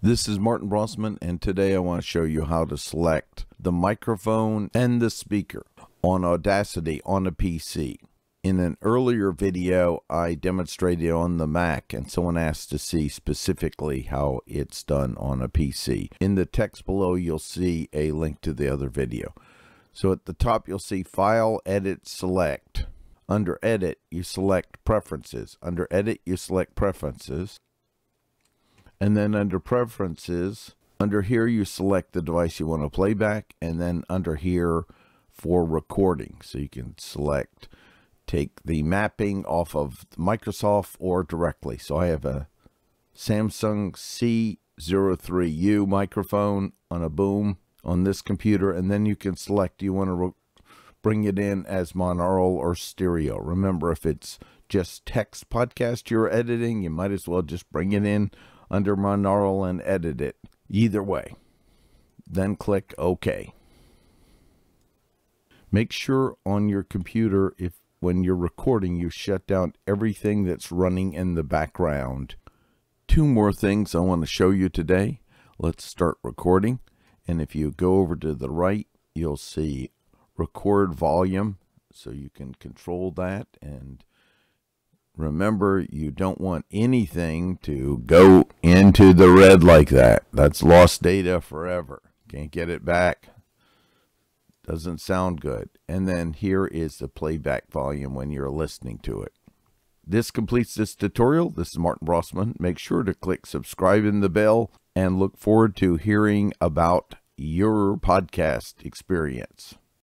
This is Martin Brossman, and today I want to show you how to select the microphone and the speaker on Audacity on a PC. In an earlier video, I demonstrated on the Mac, and someone asked to see specifically how it's done on a PC. In the text below, you'll see a link to the other video. So at the top, you'll see File, Edit, Select. Under Edit, you select Preferences. Under Edit, you select Preferences. And then under Preferences, under here you select the device you want to play back, and then under here for recording. So you can select, take the mapping off of Microsoft or directly. So I have a Samson C03U microphone on a boom on this computer, and then you can select, you want to bring it in as monaural or stereo? Remember, if it's just text podcast you're editing, you might as well just bring it in under monaural and edit it. Either way. Then click OK. Make sure on your computer, if when you're recording, you shut down everything that's running in the background. Two more things I want to show you today. Let's start recording. And if you go over to the right, you'll see record volume. So you can control that and Remember, you don't want anything to go into the red like that. That's lost data forever. Can't get it back. Doesn't sound good. And then here is the playback volume when you're listening to it. This completes this tutorial. This is Martin Brossman. Make sure to click subscribe in the bell and look forward to hearing about your podcast experience.